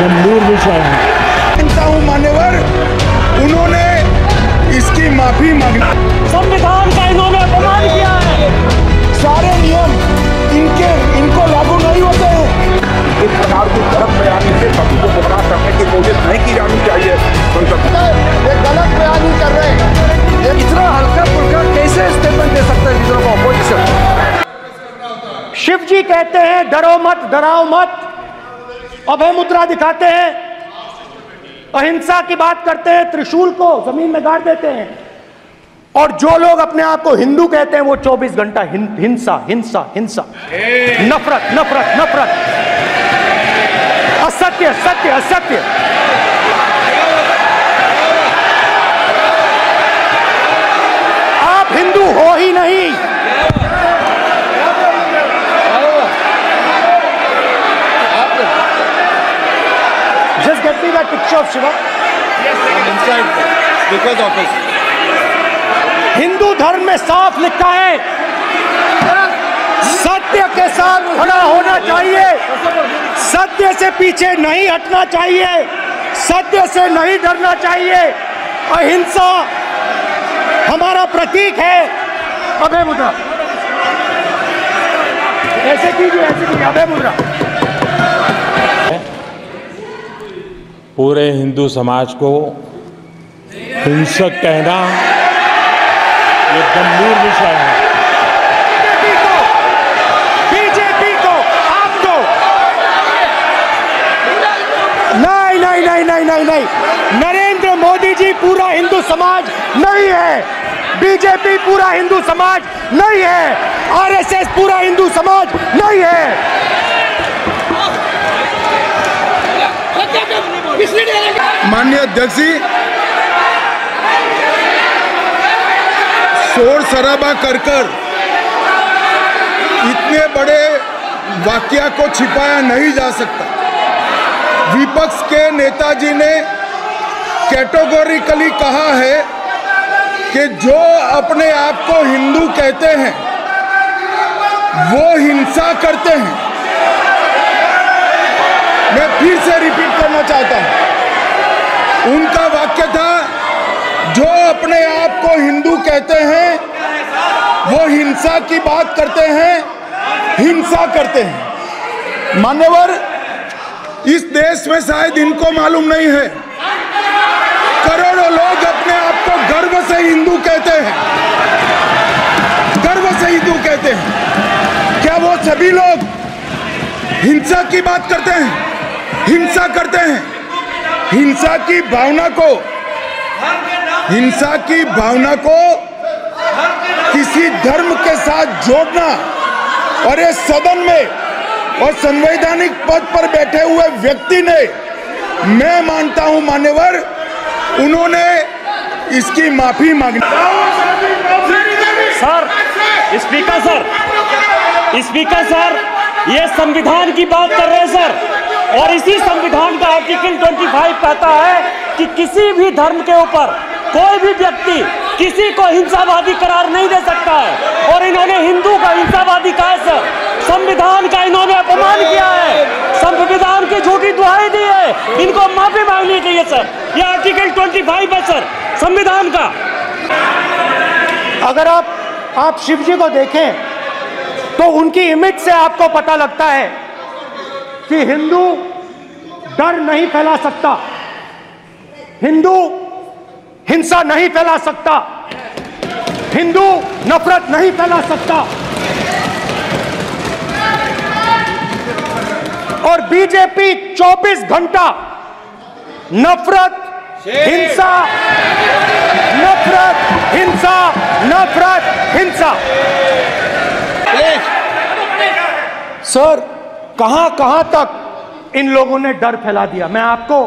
गंभीर विषय है। मानता हूँ मान्यवर उन्होंने इसकी माफ़ी मांगना संविधान का इन्होंने अपमान किया है। सारे नियम इनके इनको लागू नहीं होते हैं। इस प्रकार की गलत बयानी से सभी को गुमराह करने की कोशिश नहीं की जानी चाहिए। संसद ये गलत बयानी कर रहे हैं। ये इतना हल्का फुल्का कैसे स्टेटमेंट दे सकते हैं leader of opposition Shiv ji कहते हैं डरो मत डराओ मत। अभय मुद्रा दिखाते हैं। अहिंसा की बात करते हैं, त्रिशूल को ज़मीन में गाड़ देते हैं। और जो लोग अपने आप को हिंदू कहते हैं, वो 24 घंटा हिंसा हिंसा हिंसा। नफरत नफरत नफरत। असत्य, सत्य, असत्य। आप हिंदू हो ही नहीं Picture of Shiva. Because of Hindu धर्म में साफ़ लिखा है। सत्य के साथ खड़ा होना चाहिए। सत्य से पीछे नहीं हटना चाहिए। सत्य से नहीं डरना चाहिए। अहिंसा हमारा प्रतीक है। अभय मुद्रा। ऐसे कीजिए ऐसे कीजिए अभय मुद्रा। पूरे हिंदू समाज को हिंसक कहना ये गंभीर विषय है। नहीं नहीं नहीं नहीं नहीं। नरेंद्र मोदी जी पूरा हिंदू समाज नहीं है। बीजेपी पूरा हिंदू समाज नहीं है। आरएसएस पूरा हिंदू समाज नहीं है। माननीय अध्यक्ष जी, शोर शराबा कर कर इतने बड़े वाक्या को छिपाया नहीं जा सकता। विपक्ष के नेताजी ने कैटेगोरिकली कहा है कि जो अपने आप को हिंदू कहते हैं, वो हिंसा करते हैं। मैं फिर से रिपीट करना चाहता हूँ। उनका वाक्य था, जो अपने आप को हिंदू कहते हैं, वो हिंसा की बात करते हैं, हिंसा करते हैं। मान्यवर, इस देश में शायद इनको मालूम नहीं है। करोड़ों लोग अपने आप को गर्व से हिंदू कहते हैं। गर्व से हिंदू कहते हैं। क्या वो सभी लोग हिंसा की बात करते हैं? हिंसा करते हैं। हिंसा की भावना को, हिंसा की भावना को किसी धर्म के साथ जोड़ना और इस सदन में और संवैधानिक पद पर बैठे हुए व्यक्ति ने, मैं मानता हूँ मान्यवर, उन्होंने इसकी माफ़ी मांगी sir, speaker sir speaker sir, ये संविधान की बात कर रहे हैं, सर। और इसी संविधान का आर्टिकल 25 कहता है कि किसी भी धर्म के ऊपर कोई भी व्यक्ति किसी को हिंसावादी करार नहीं दे सकता है। और इन्होंने हिंदू का हिंसावादी कहा है, सर। संविधान का इन्होंने अपमान किया है। संविधान की झूठी दुहाई दी है। इनको माफ़ी मांगनी चाहिए, सर। ये आर्टिकल 25 है, सर, संविधान का। अगर आप आप शिव जी को देखें तो उनकी इमेज से आपको पता लगता है कि हिंदू डर नहीं फैला सकता। हिंदू हिंसा नहीं फैला सकता। हिंदू नफरत नहीं फैला सकता। और बीजेपी 24 घंटा नफरत, हिंसा नफरत हिंसा नफरत, हिंसा। सर कहाँ कहाँ तक इन लोगों ने डर फैला दिया? मैं आपको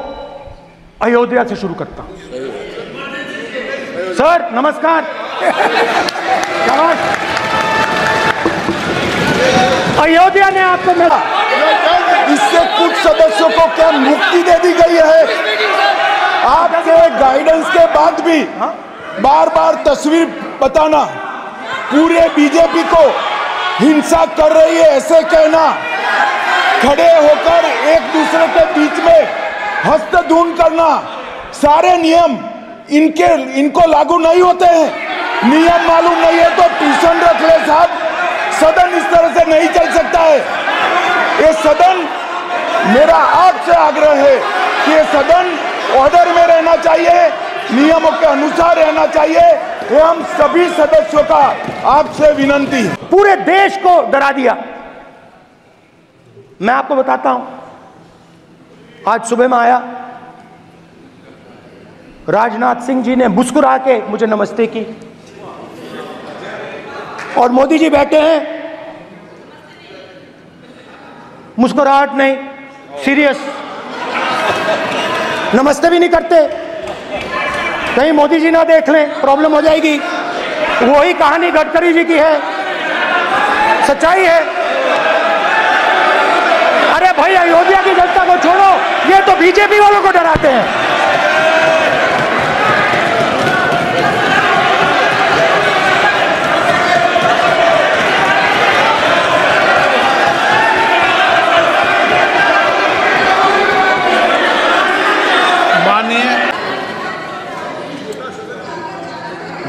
अयोध्या से शुरू करता हूँ। सर नमस्कार। अयोध्या ने आपको मिला। इससे कुछ सदस्यों को क्या मुक्ति दे दी गई है? आपके गाइडेंस के बाद भी बार बार तस्वीर बताना पूरे बीजेपी को हिंसा कर रही है ऐसे कहना। खड़े होकर एक दूसरे के बीच में हस्त धून करना, सारे नियम इनके, इनको लागू नहीं होते हैं। नियम मालूम नहीं है तो ट्यूशन रख ले साहब। सदन इस तरह से नहीं चल सकता है। ये सदन मेरा आपसे आग्रह है कि ये सदन ऑर्डर में रहना चाहिए, नियमों के अनुसार रहना चाहिए। ये हम सभी सदस्यों का आपसे विनंती पूरे देश को डरा दिया। मैं आपको बताता हूँ। आज सुबह में आया। राजनाथ सिंह जी ने मुस्कुरा के मुझे नमस्ते की। और मोदी जी बैठे हैं। मुस्कुराहट नहीं सीरियस नमस्ते भी नहीं करते। कहीं मोदी जी ना देख लें प्रॉब्लम हो जाएगी। वही कहानी गडकरी जी की है। सच्चाई है अरे भाई अयोध्या की जनता को छोड़ो ये तो बीजेपी वालों को डराते हैं।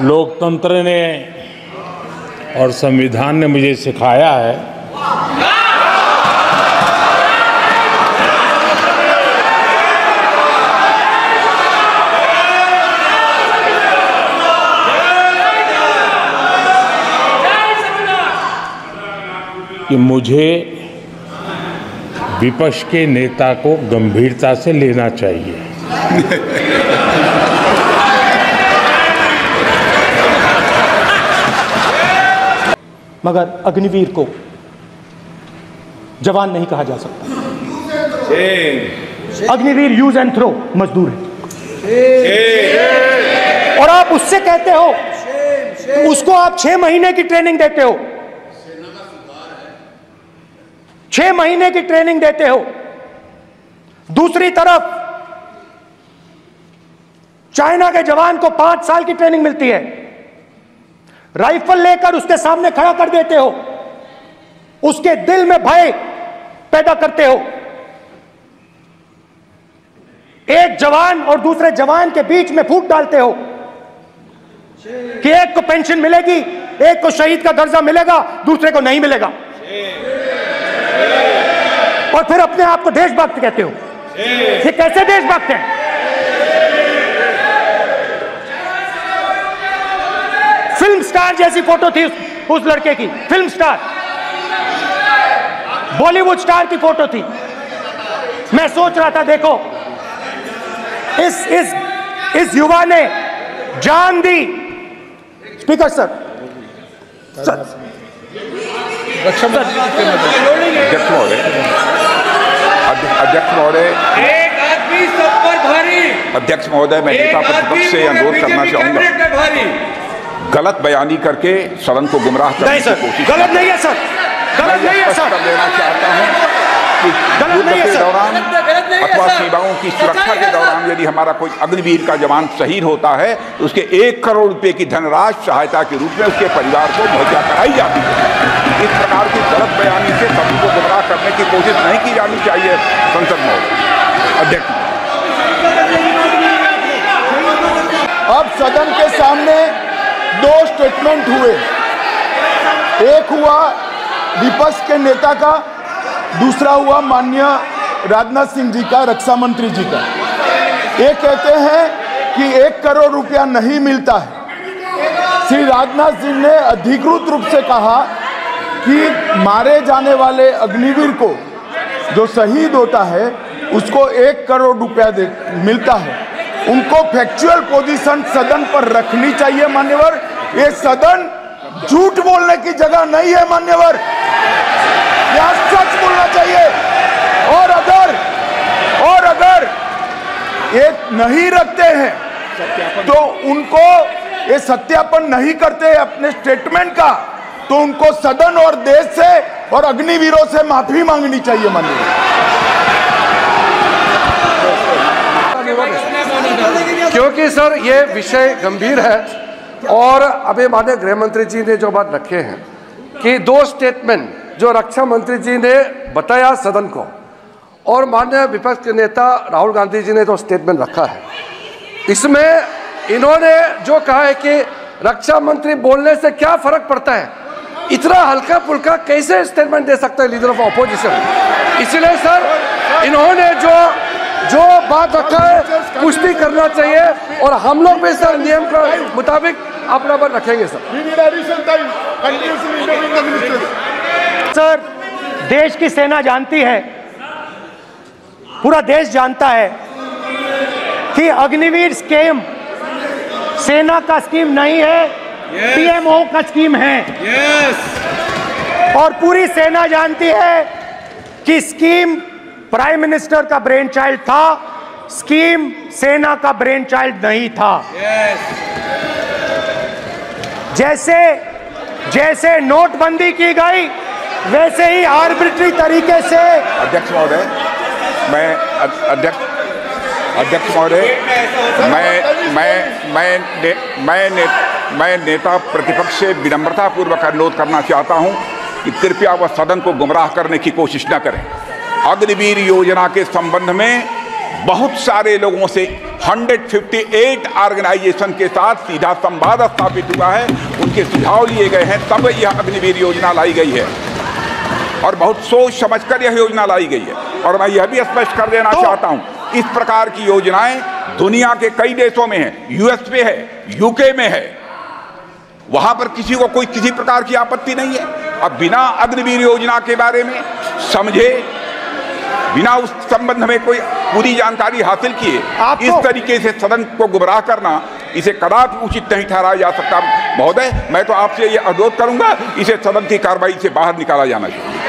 लोकतंत्र ने और संविधान ने मुझे सिखाया है कि मुझे विपक्ष के नेता को गंभीरता से लेना चाहिए। मगर अग्निवीर को जवान नहीं कहा जा सकता। अग्निवीर यूज़ एंड थ्रो मजदूर है। और आप उससे कहते हो, उसको आप छह महीने की ट्रेनिंग देते हो। छह महीने की ट्रेनिंग देते हो। दूसरी तरफ़, चाइना के जवान को पाँच साल की ट्रेनिंग मिलती है। राइफल लेकर उसके सामने खड़ा कर देते हो। उसके दिल में भय पैदा करते हो। एक जवान और दूसरे जवान के बीच में फूट डालते हो। कि एक को पेंशन मिलेगी, एक को शहीद का दर्जा मिलेगा, दूसरे को नहीं मिलेगा। और फिर अपने आप को देशभक्त कहते हो। ये कैसे देशभक्त हैं? फ़िल्म स्टार जैसी फ़ोटो थी उस, उस लड़के की फ़िल्म स्टार। बॉलीवुड स्टार की फ़ोटो थी। मैं सोच रहा था देखो इस इस इस युवा ने जान दी। स्पीकर सर सर अध्यक्ष महोदय अध्यक्ष महोदय एक आदमी सब पर भारी। अध्यक्ष महोदय मैं नेता प्रतिपक्ष से अनुरोध करना चाहूँगा। गलत बयानी करके सदन को गुमराह करने नहीं की कोशिश गलत नहीं है सर। गलत नहीं है सर। लेना देना चाहता हूँ। कि गलत युद्ध के दौरान गलत नहीं है अथवा। सीमाओं की सुरक्षा के दौरान यदि हमारा कोई अग्निवीर का जवान शहीद होता है तो उसके एक करोड़ रुपए की धनराशि सहायता के रूप में उसके परिवार को मुहैया कराई जाती है। इस प्रकार की गलत बयानी से सभी को गुमराह करने की कोशिश नहीं की जानी चाहिए संसद महोदय अध्यक्ष। अब सदन के सामने दो स्टेटमेंट हुए। एक हुआ विपक्ष के नेता का दूसरा हुआ माननीय राजनाथ सिंह जी का, रक्षा मंत्री जी का। ये कहते हैं कि एक करोड़ रुपया नहीं मिलता है। श्री राजनाथ सिंह ने अधिकृत रूप से कहा कि मारे जाने वाले अग्निवीर को जो शहीद होता है, उसको एक करोड़ रुपया दे, मिलता है। उनको फैक्चुअल पोजीशन सदन पर रखनी चाहिए, मान्यवर। ये सदन झूठ बोलने की जगह नहीं है, मान्यवर। यहाँ सच बोलना चाहिए। और अगर और अगर ये नहीं रखते हैं तो उनको ये सत्यापन नहीं करते अपने स्टेटमेंट का तो उनको सदन और देश से और अग्निवीरों से माफ़ी मांगनी चाहिए माननीय। क्योंकि सर ये विषय गंभीर है और अभी माननीय गृह मंत्री जी ने जो बात रखे हैं कि दो स्टेटमेंट जो रक्षा मंत्री जी ने बताया सदन को, और माननीय विपक्ष के नेता राहुल गांधी जी ने तो स्टेटमेंट रखा है। इसमें इन्होंने जो कहा है कि रक्षा मंत्री बोलने से क्या फ़र्क पड़ता है, इतना हल्का फुल्का कैसे स्टेटमेंट दे सकता है लीडर ऑफ़ अपोजिशन इसलिए सर, इन्होंने जो जो बात रखा है, पुष्टि करना चाहिए, और हम लोग भी सर नियम के मुताबिक अपना पर रखेंगे सर। सर देश की सेना जानती है पूरा देश जानता है कि अग्निवीर स्कीम सेना का स्कीम नहीं है पीएमओ का स्कीम है yes. और पूरी सेना जानती है कि स्कीम प्राइम मिनिस्टर का ब्रेन चाइल्ड था स्कीम सेना का ब्रेन चाइल्ड नहीं था yes. जैसे जैसे नोटबंदी की गई वैसे ही आर्बिट्री तरीके से अध्यक्ष महोदय मैं अध्यक्ष अध्यक्ष महोदय मैं मैं मैं ने, मैं ने, मैं नेता प्रतिपक्ष से विनम्रता पूर्वक अनुरोध करना चाहता हूँ कि कृपया वह सदन को गुमराह करने की कोशिश न करें। अग्निवीर योजना के संबंध में बहुत सारे लोगों से 158 ऑर्गेनाइजेशन के साथ सीधा संवाद स्थापित हुआ है। उनके सुझाव लिए गए हैं तब यह अग्निवीर योजना लाई गई है। और बहुत सोच समझकर यह योजना लाई गई है। और मैं यह भी स्पष्ट कर देना चाहता हूँ इस प्रकार की योजनाएँ दुनिया के कई देशों में है। यूएस में है यूके में है। वहाँ पर किसी को कोई किसी प्रकार की आपत्ति नहीं है। अब बिना अग्निवीर योजना के बारे में समझे बिना उस संबंध में कोई पूरी जानकारी हासिल किए इस तरीके से सदन को गुमराह करना इसे कदापि उचित नहीं ठहराया जा सकता। महोदय, मैं तो आपसे ये अनुरोध करूँगा, इसे सदन की कार्रवाई से बाहर निकाला जाना चाहिए।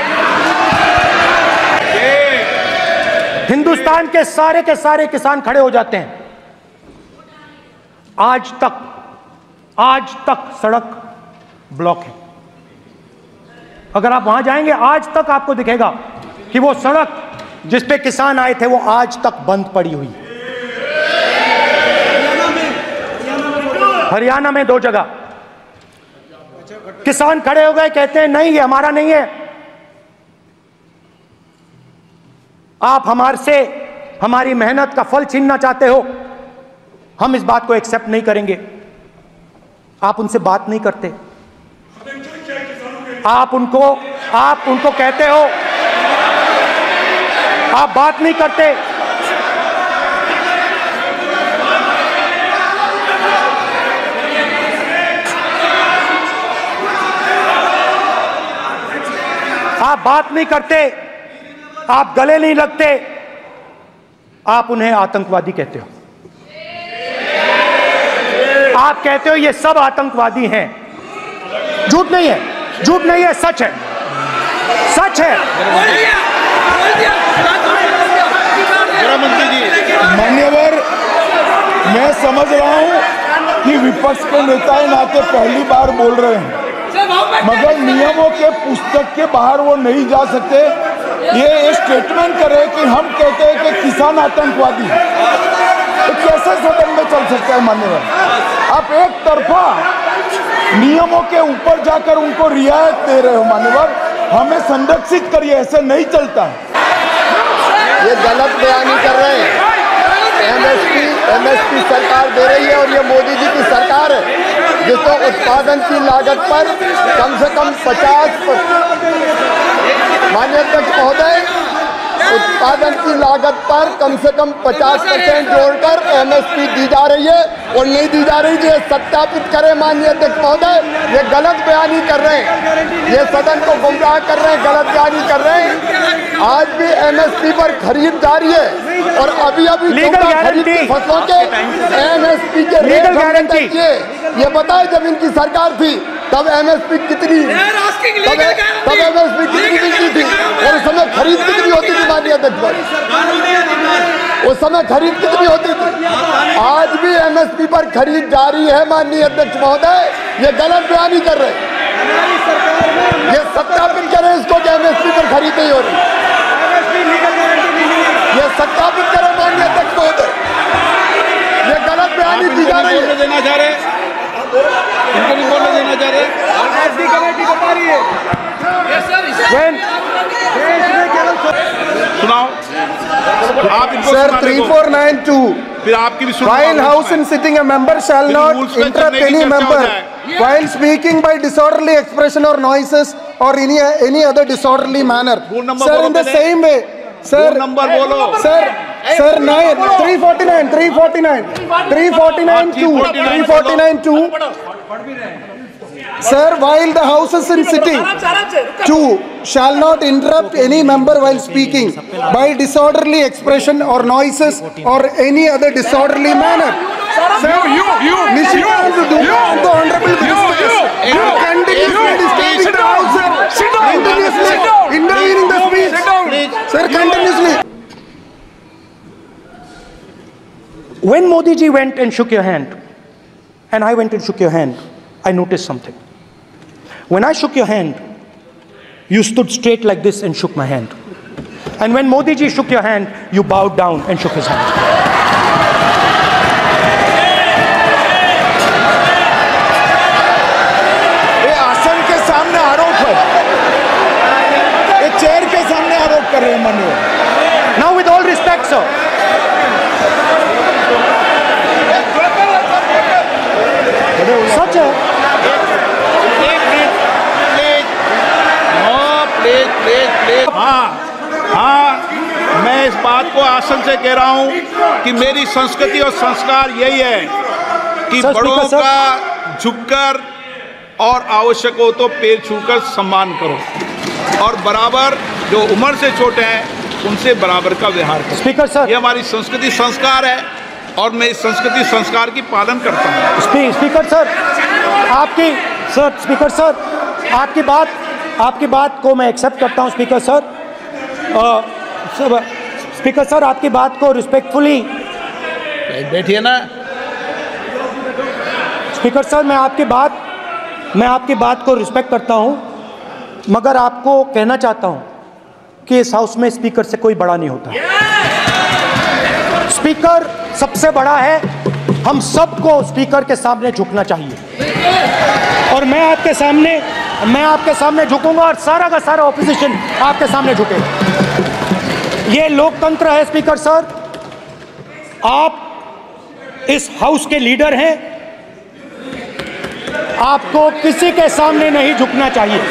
हिंदुस्तान के सारे के सारे किसान खड़े हो जाते हैं। आज तक आज तक सड़क ब्लॉक है। अगर आप वहाँ जाएँगे, आज तक आपको दिखेगा कि वो सड़क जिस पे किसान आए थे, वो आज तक बंद पड़ी हुई हरियाणा में दो जगह। किसान खड़े हो गए, कहते हैं, नहीं, ये हमारा नहीं है। आप हमारे से हमारी मेहनत का फल छीनना चाहते हो, हम इस बात को एक्सेप्ट नहीं करेंगे। आप उनसे बात नहीं करते। आप उनको आप उनको कहते हो, आप बात नहीं करते। आप बात नहीं करते, आप गले नहीं लगते, आप उन्हें आतंकवादी कहते हो। आप कहते हो ये सब आतंकवादी हैं। झूठ नहीं है, झूठ नहीं है, सच है। सच है। मान्यवर, मैं समझ रहा हूँ कि विपक्ष के नेता नाते पहली बार बोल रहे हैं। मगर नियमों के पुस्तक के बाहर वो नहीं जा सकते। ये स्टेटमेंट करे कि हम कहते हैं कि किसान आतंकवादी है। तो कैसे सदन में चल सकता है मान्यवर? आप एक तरफा नियमों के ऊपर जाकर उनको रियायत दे रहे हो मान्यवर। हमें संरक्षित करिए ऐसे नहीं चलता। है ये गलत बयानी कर रहे हैं। एमएसपी एमएसपी सरकार दे रही है और ये मोदी जी की सरकार है। जिसको उत्पादन की लागत पर कम से कम 50 माननीय अध्यक्ष महोदय उत्पादन की लागत पर कम से कम 50 परसेंट जोड़कर एमएसपी दी जा रही है और नहीं दी जा रही ये सत्यापित करें माननीय अध्यक्ष महोदय। ये गलत बयानी कर रहे हैं। ये सदन को गुमराह कर रहे हैं गलत बयानी कर रहे हैं। आज भी एमएसपी पर खरीद जारी है और अभी अभी खरीद की guarantee. फ़सलों के एमएसपी के किए ये बताए जब इनकी सरकार थी। तब एमएसपी कितनी तब तब एमएसपी कितनी मिलती थी? और उस समय खरीद कितनी होती थी माननीय अध्यक्ष भाई? उस समय खरीद कितनी होती थी? आज भी एमएसपी पर खरीद जारी है माननीय अध्यक्ष महोदय। ये गलत बयानी कर रहे हैं। ये सत्यापित करें इसको कि एमएसपी पर खरीद नहीं हो रही। ये सत्यापित करें माननीय अध्यक्ष महोदय। ये गलत बयानी दी जा रही है। देना चाह रहे इनको नहीं बोलने देना चाह रहे आरएसडी कमेटी को मारी है। वेन सुनाओ। आप इनको sir three four nine two फिर आपकी भी while house in sitting member shall not interrupt any member while speaking by disorderly expression और नॉइसेस और any any other disorderly manner sir in the same way sir number बोलो sir sir, nine, 349, 349, 349, 2, 349 2. Sir, while the House is in sitting, two shall not interrupt any member while speaking by disorderly expression or noises or any other disorderly manner. Sir, you, you, Nishikant Dubey, the honorable minister, you you, continuously disturbing the House, sir. Continuously intervening the speech. Sir, continuously. When Modi ji went and shook your hand, and I went and shook your hand, I noticed something. When I shook your hand, you stood straight like this and shook my hand. And when Modi ji shook your hand, you bowed down and shook his hand. ये आसन के सामने आरोप है ये chair के सामने आरोप कर रहे हैं माननीय हाँ हाँ मैं इस बात को आसन से कह रहा हूँ कि मेरी संस्कृति और संस्कार यही है कि बड़ों का झुककर और आवश्यक हो तो पैर छूकर सम्मान करो। और बराबर जो उम्र से छोटे हैं उनसे बराबर का व्यवहार करो। Speaker sir. ये हमारी संस्कृति संस्कार है। और मैं इस संस्कृति संस्कार की पालन करता हूँ। स्पी, स्पीकर सर आपकी सर स्पीकर सर आपकी बात आपकी बात को मैं एक्सेप्ट करता हूँ speaker sir. Uh, sir speaker sir आपकी बात को रिस्पेक्टफुली बैठिए ना। स्पीकर सर मैं आपकी बात मैं आपकी बात को रिस्पेक्ट करता हूँ मगर आपको कहना चाहता हूँ कि इस हाउस में स्पीकर से कोई बड़ा नहीं होता। स्पीकर सबसे बड़ा है। हम सबको स्पीकर के सामने झुकना चाहिए। और मैं आपके सामने मैं आपके सामने झुकूँगा और सारा का सारा ऑपोजिशन आपके सामने झुकेगा ये लोकतंत्र है स्पीकर सर। आप इस हाउस के लीडर हैं। आपको किसी के सामने नहीं झुकना चाहिए।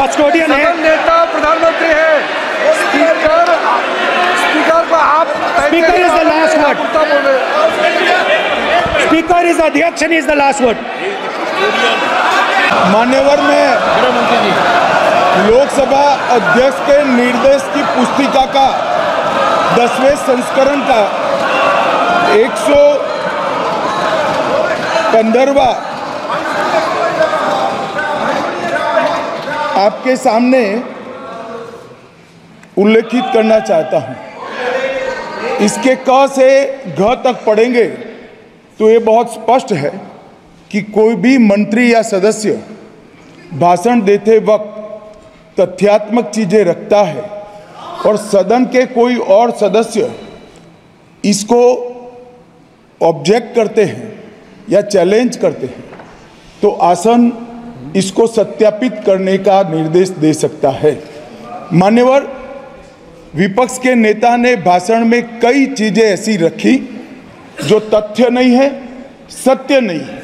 कस्टोडियन है। नेता प्रधानमंत्री है। स्पीकर स्पीकर को आप Speaker is the last word. कुत्ता बोल स्पीकर इज़ अध्यक्ष इज़ द लास्ट वर्ड मान्यवर में लोकसभा अध्यक्ष के निर्देश की पुस्तिका का दसवें संस्करण का एक सौ पंद्रहवा आपके सामने उल्लेखित करना चाहता हूँ। इसके क से घ तक पढ़ेंगे तो ये बहुत स्पष्ट है कि कोई भी मंत्री या सदस्य भाषण देते वक्त तथ्यात्मक चीज़ें रखता है और सदन के कोई और सदस्य इसको ऑब्जेक्ट करते हैं या चैलेंज करते हैं तो आसन इसको सत्यापित करने का निर्देश दे सकता है। मान्यवर विपक्ष के नेता ने भाषण में कई चीज़ें ऐसी रखी जो तथ्य नहीं है, सत्य नहीं है।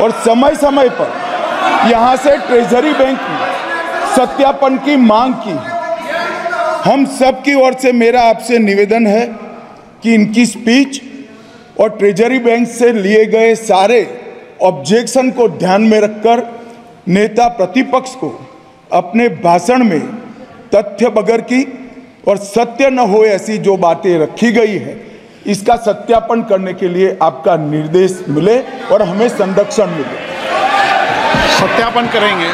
और समय समय पर यहाँ से ट्रेजरी बैंक ने सत्यापन की मांग की हम सब की ओर से मेरा आपसे निवेदन है कि इनकी स्पीच और ट्रेजरी बैंक से लिए गए सारे ऑब्जेक्शन को ध्यान में रखकर नेता प्रतिपक्ष को अपने भाषण में तथ्य बगैर की और सत्य न हो ऐसी जो बातें रखी गई है, इसका सत्यापन करने के लिए आपका निर्देश मिले और हमें संरक्षण मिले। सत्यापन करेंगे।